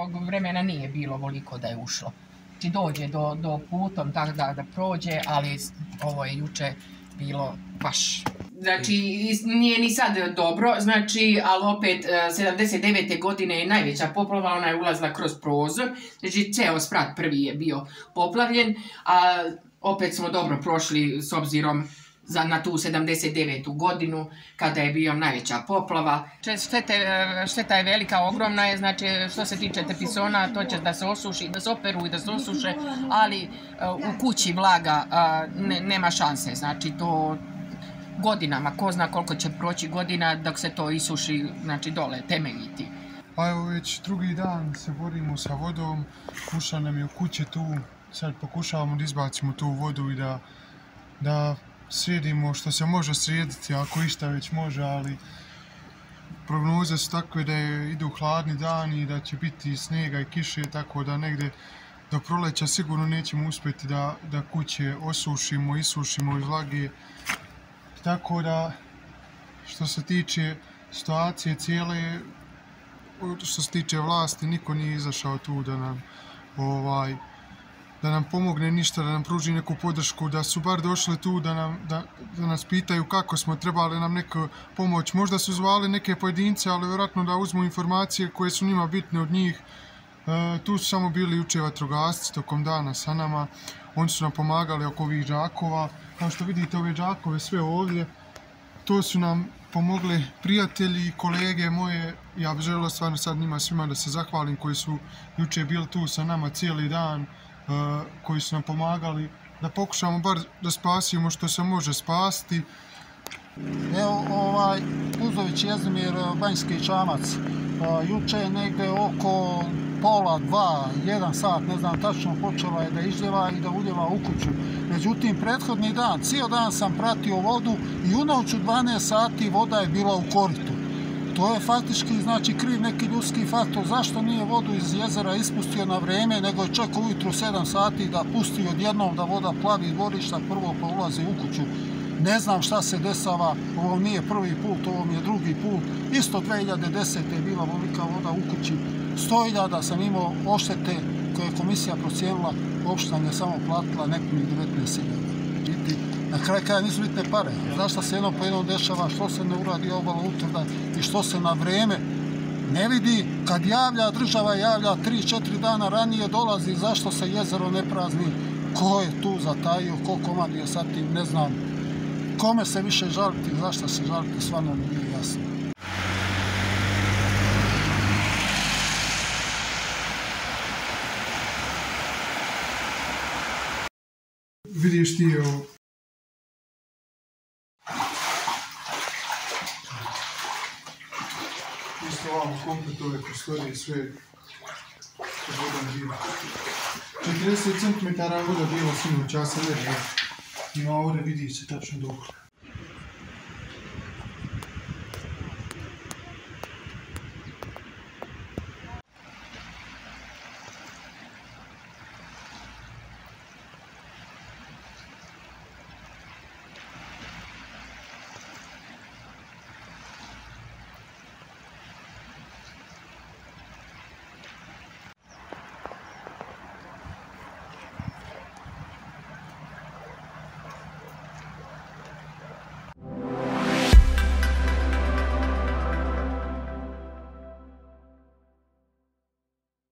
ovog vremena nije bilo voliko da je ušlo. Znači dođe do, do putom tako da, da prođe, ali ovo je juče bilo baš Znači, nije ni sad dobro, znači, ali opet, e, 79. Godine je najveća poplava, ona je ulazila kroz prozor, znači, ceo sprat prvi je bio poplavljen, a opet smo dobro prošli s obzirom za, na tu 79. godinu, kada je bio najveća poplava. Štete, e, šteta je velika, ogromna je, znači, što se tiče tepisona, to će da se osuši, da se operu i da se osuše, ali e, u kući vlaga ne, nema šanse, znači, to, godinama, ko zna koliko će proći godina dok se to isuši, znači dole, temeljiti. Pa evo već drugi dan se borimo sa vodom, kuša nam je u kuće tu, sad pokušavamo da izbacimo tu vodu i da, da sredimo što se može srediti, ako išta već može, ali prognoze su takve da je, idu hladni dani i da će biti snega i kiše, tako da negde do proleća sigurno nećemo uspjeti da, da kuće osušimo, isušimo iz vlage, Tako da, što se tiče situacije cijele, što se tiče vlasti, niko nije izašao tu da nam ovaj da nam pomogne ništa, da nam pruži neku podršku, da su bar došli tu da, nam, da, da nas pitaju kako smo trebali nam neku pomoć. Možda su zvali neke pojedince, ali vjerojatno da uzmu informacije koje su njima bitne od njih. E, tu su samo bili uče vatrogasci tokom dana sa nama. Oni su nam pomagali oko ovih džakova. kao što vidite ove džakove sve ovdje, to su nam pomogli prijatelji i kolege moje. Ja bih želio stvarno sad njima svima da se zahvalim koji su juče bili tu sa nama cijeli dan, koji su nam pomagali da pokušamo bar da spasimo što se može spasti. Evo ovaj Puzović Jezimir e, Banjski čamac. E, juče je negde oko pola, dva, jedan sat, ne znam tačno, počela je da izljeva i da uljeva u kuću. Međutim, prethodni dan, cijel dan sam pratio vodu i u noću 12 sati voda je bila u koritu. To je faktički, znači, kriv neki ljudski faktor. Zašto nije vodu iz jezera ispustio na vreme, nego je čekao ujutru 7 sati da pusti odjednom da voda plavi dvorišta, prvo pa ulazi u kuću. Ne znam šta se desava, ovo nije prvi put, ovo mi je drugi put. Isto 2010. je bila volika voda u kući. 100.000 sam imao oštete koje je komisija procijenila, opština je samo platila nekom i 19.000. Na kraju kada nisu bitne pare. Zašto se jedno po jednom dešava, što se ne uradi obala utvrda i što se na vreme ne vidi? Kad javlja država, javlja 3-4 dana ranije dolazi, zašto se jezero ne prazni, ko je tu zatajio, ko komad je sad tim, ne znam. Kome se više žaliti, zašto se žaliti, stvarno mi nije jasno. vidiš ti o Isto ovamo komplet ove prostorije, sve voda bila. 40 cm voda bila sinu časa ne. Ima ovdje vidi se tačno dobro.